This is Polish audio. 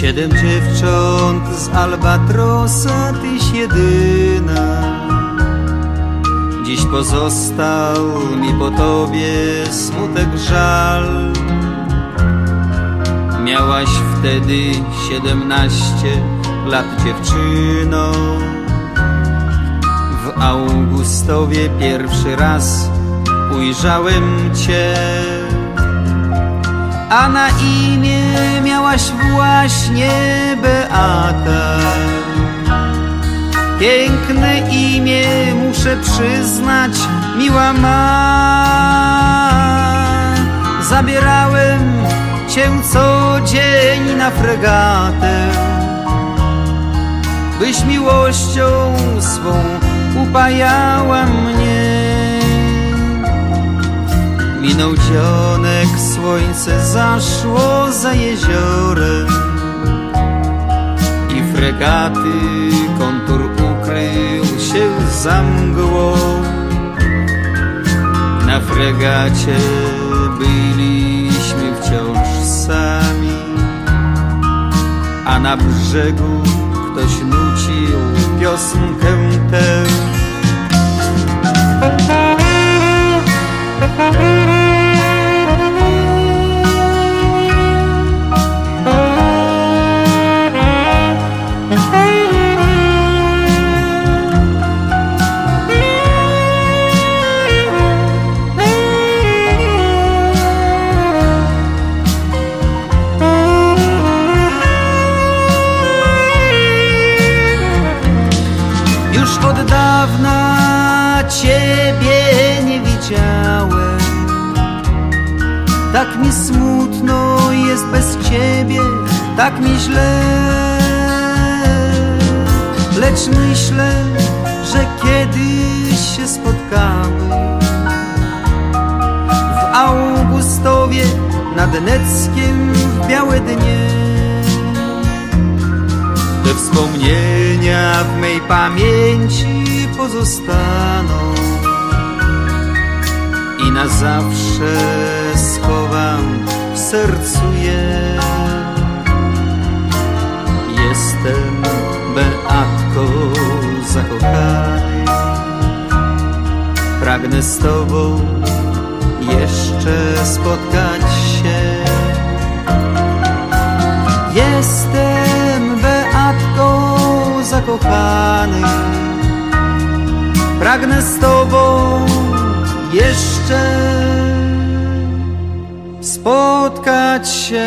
Siedem dziewcząt z Albatrosa, tyś jedyna. Dziś pozostał mi po tobie smutek żal. Miałaś wtedy siedemnaście lat dziewczyno. W Augustowie pierwszy raz ujrzałem cię a na imię miałaś właśnie Beata. Piękne imię, muszę przyznać, miła ma. Zabierałem cię co dzień na fregatę, byś miłością swą upajała mnie. Minął dzionek, słońce zaszło za jeziorem. I fregaty kontur ukrył się za mgłą. Na fregacie byliśmy wciąż sami. A na brzegu ktoś nucił piosenkę dawna Ciebie nie widziałem. Tak mi smutno jest bez Ciebie Tak mi źle. Lecz myślę, że kiedyś się spotkamy. W Augustowie nad Neckiem w białe dnie. Te wspomnienia w mej pamięci pozostaną i na zawsze schowam w sercu je. Jestem Beatko zakochany, pragnę z Tobą jeszcze spotkać się. Jestem Beatką zakochany Pragnę z Tobą jeszcze spotkać się